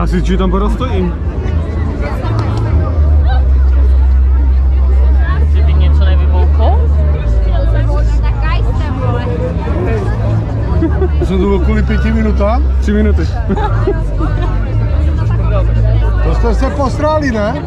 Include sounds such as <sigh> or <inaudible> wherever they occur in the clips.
hasiči tam porostojím. Že ty něco nevybouchlo? Tak kajstem, vole. Já jsem tu byl kvůli pěti minutám. Tři minuty. <laughs> To jste se posrali, ne?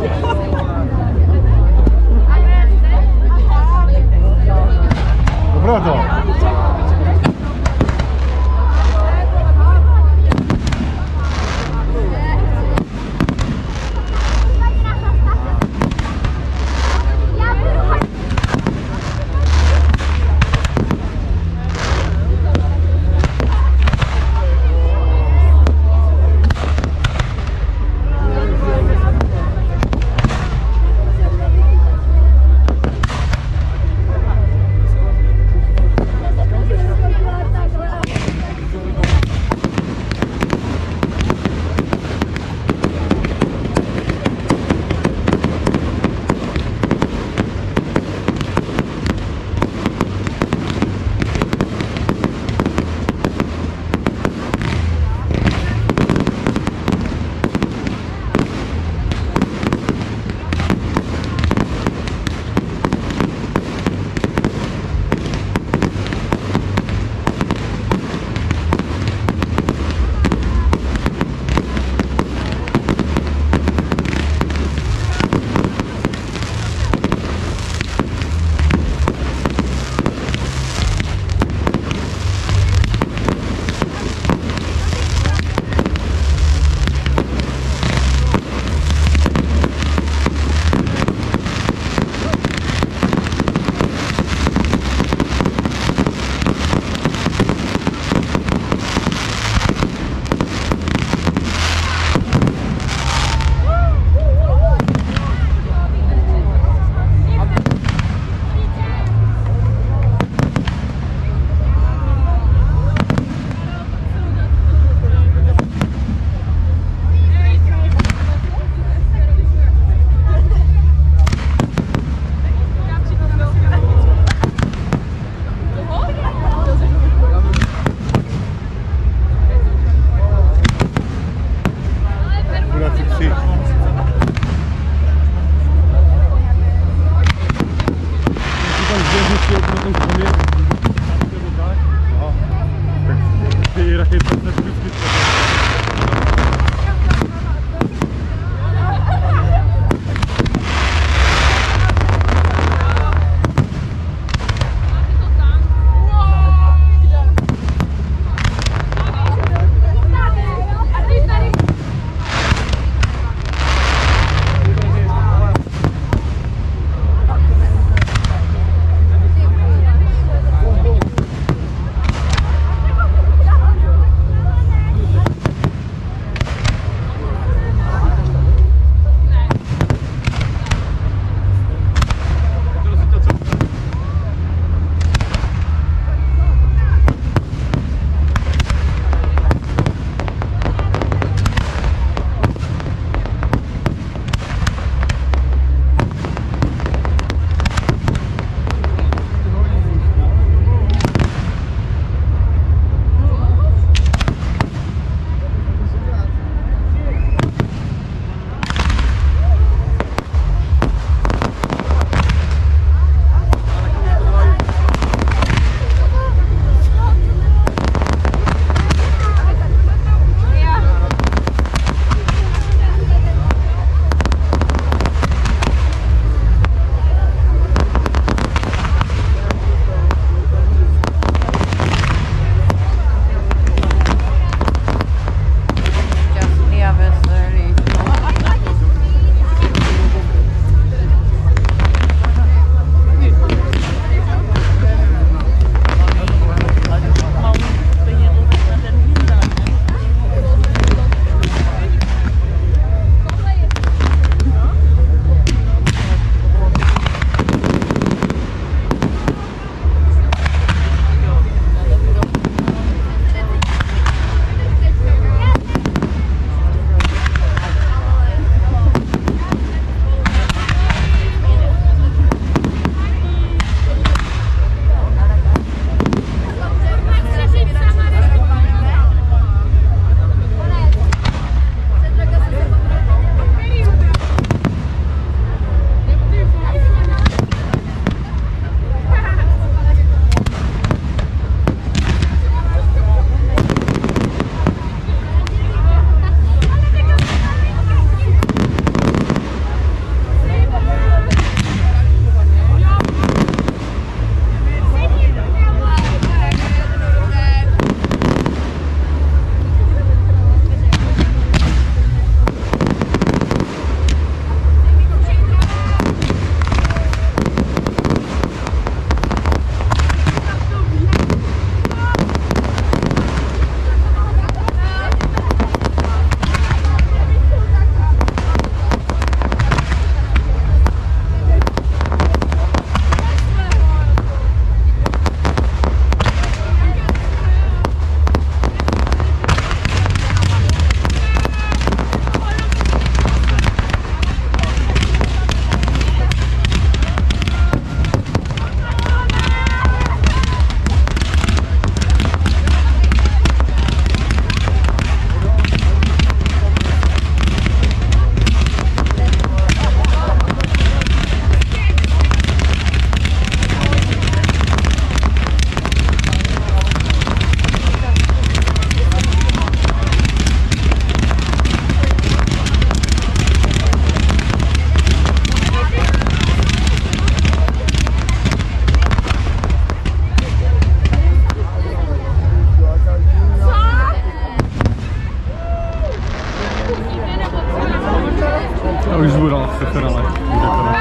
Gracias.